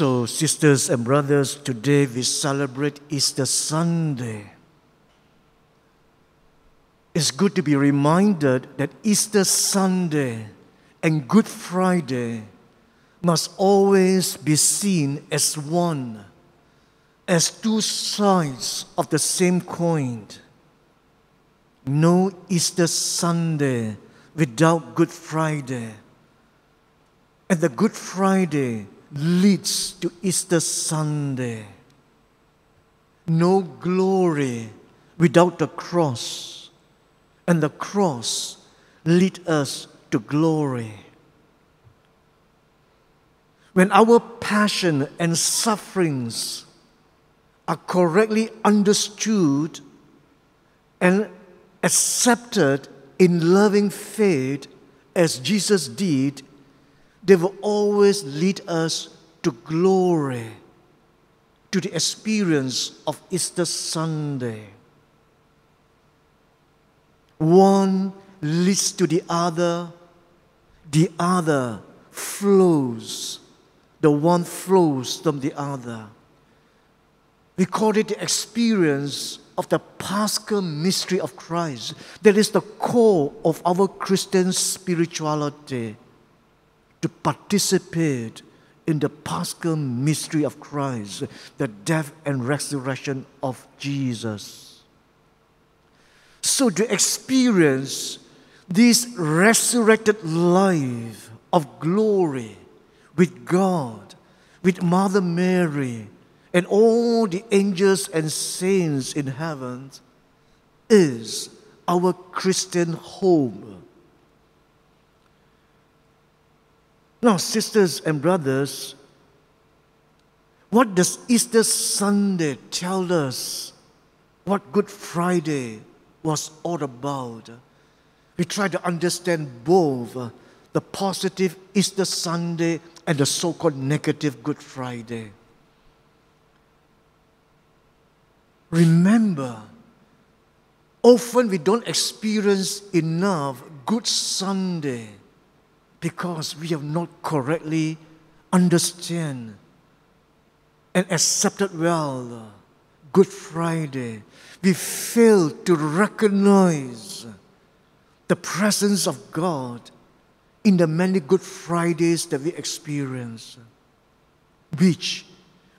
So, sisters and brothers, today we celebrate Easter Sunday. It's good to be reminded that Easter Sunday and Good Friday must always be seen as one, as two sides of the same coin. No Easter Sunday without Good Friday. And the Good Friday leads to Easter Sunday. No glory without the cross. And the cross leads us to glory. When our passion and sufferings are correctly understood and accepted in loving faith as Jesus did, they will always lead us to glory, to the experience of Easter Sunday. One leads to the other, the other flows. The one flows from the other. We call it the experience of the Paschal mystery of Christ. That is the core of our Christian spirituality to participate in the Paschal mystery of Christ, the death and resurrection of Jesus. So, to experience this resurrected life of glory with God, with Mother Mary, and all the angels and saints in heaven is our Christian home. Now, sisters and brothers, what does Easter Sunday tell us? What Good Friday was all about? We try to understand both uh, the positive Easter Sunday and the so called negative Good Friday. Remember, often we don't experience enough Good Sunday because we have not correctly understand and accepted well Good Friday. We fail to recognize the presence of God in the many Good Fridays that we experience, which,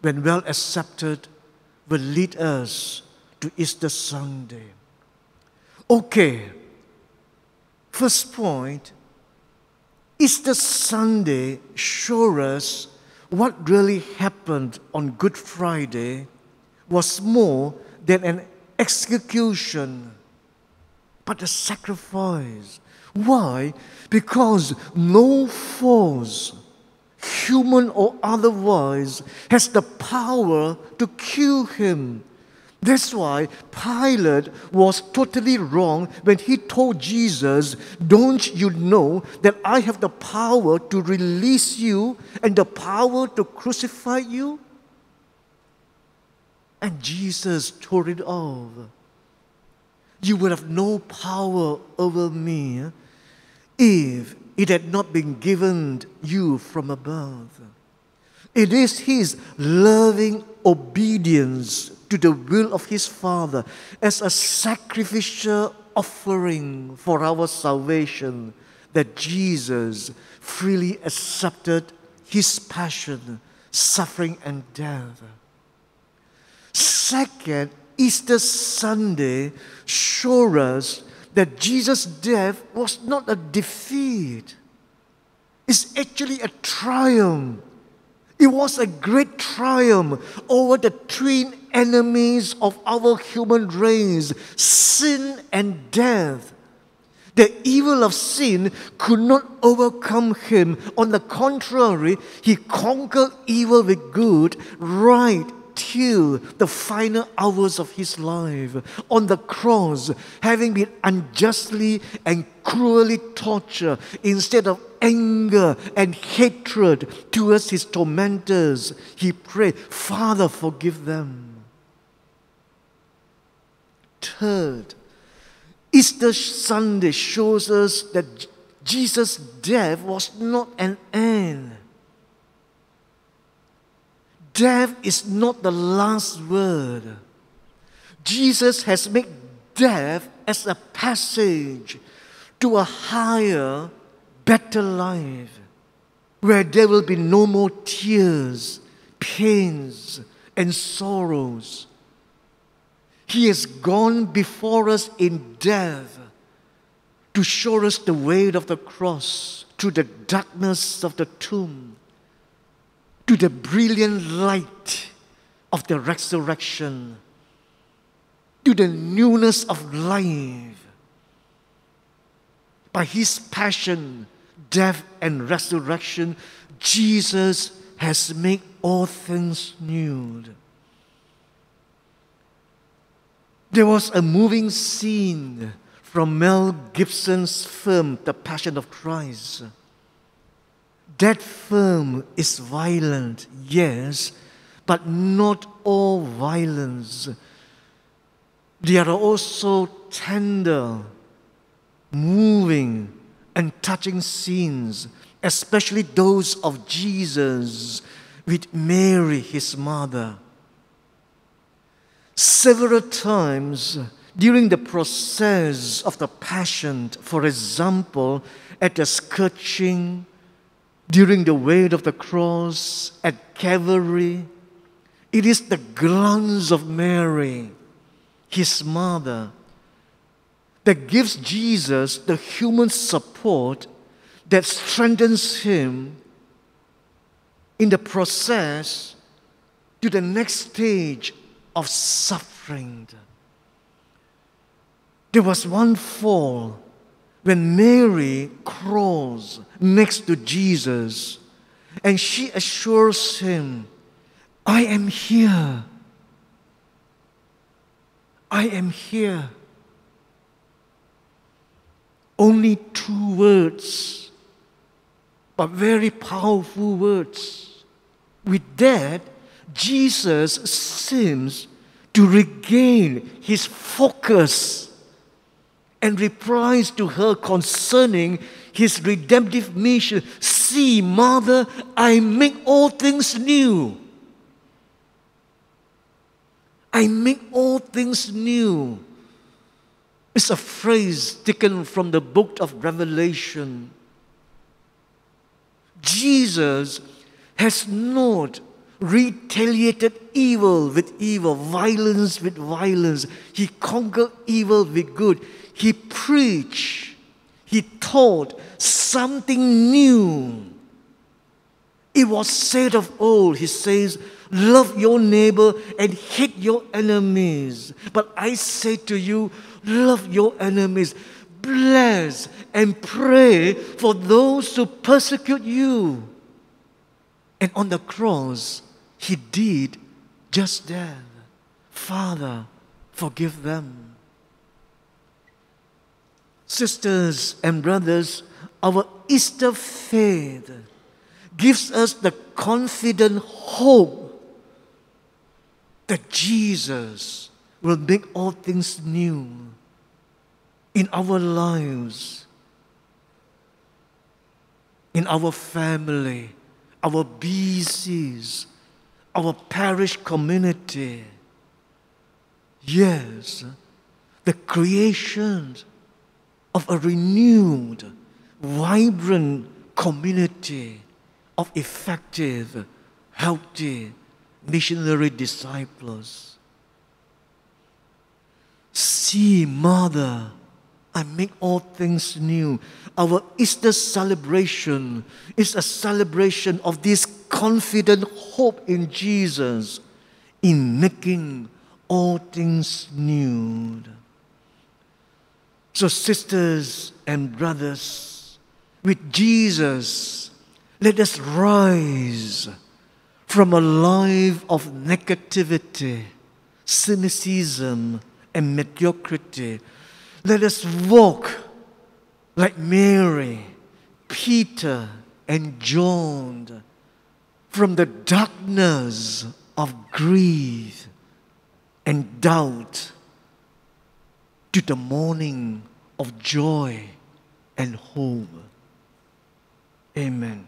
when well accepted, will lead us to Easter Sunday. Okay, first point Easter Sunday shows us what really happened on Good Friday was more than an execution, but a sacrifice. Why? Because no force, human or otherwise, has the power to kill him that's why Pilate was totally wrong when he told Jesus, Don't you know that I have the power to release you and the power to crucify you? And Jesus told it off. You would have no power over me if it had not been given you from above. It is His loving obedience to the will of his Father as a sacrificial offering for our salvation that Jesus freely accepted his passion, suffering, and death. Second, Easter Sunday shows us that Jesus' death was not a defeat. It's actually a triumph. It was a great triumph over the twin enemies of our human race, sin and death. The evil of sin could not overcome him. On the contrary, he conquered evil with good right till the final hours of his life. On the cross, having been unjustly and cruelly tortured, instead of anger and hatred towards his tormentors, he prayed, Father, forgive them. Third, Easter Sunday shows us that Jesus' death was not an end. death is not the last word. Jesus has made death as a passage to a higher, better life where there will be no more tears, pains, and sorrows. He has gone before us in death to show us the way of the cross to the darkness of the tomb to the brilliant light of the resurrection, to the newness of life. By his passion, death, and resurrection, Jesus has made all things new. There was a moving scene from Mel Gibson's film, The Passion of Christ. That film is violent, yes, but not all violence. There are also tender, moving, and touching scenes, especially those of Jesus with Mary, his mother. Several times during the process of the Passion, for example, at the scourging, during the weight of the cross at Calvary. It is the glance of Mary, his mother, that gives Jesus the human support that strengthens him in the process to the next stage of suffering. There was one fall when Mary crawls next to Jesus and she assures him, I am here. I am here. Only two words, but very powerful words. With that, Jesus seems to regain his focus and replies to her concerning his redemptive mission See, Mother, I make all things new. I make all things new. It's a phrase taken from the book of Revelation. Jesus has not retaliated evil with evil, violence with violence. He conquered evil with good. He preached, he taught something new. It was said of old, he says, Love your neighbor and hate your enemies. But I say to you, love your enemies, bless and pray for those who persecute you. And on the cross, he did just that. Father, forgive them. Sisters and brothers, our Easter faith gives us the confident hope that Jesus will make all things new in our lives, in our family, our BECs, our parish community. Yes, the creation of a renewed, vibrant community of effective, healthy missionary disciples. See, Mother, I make all things new. Our Easter celebration is a celebration of this confident hope in Jesus in making all things new. So, sisters and brothers, with Jesus, let us rise from a life of negativity, cynicism, and mediocrity. Let us walk like Mary, Peter, and John from the darkness of grief and doubt to the morning of joy and hope. Amen.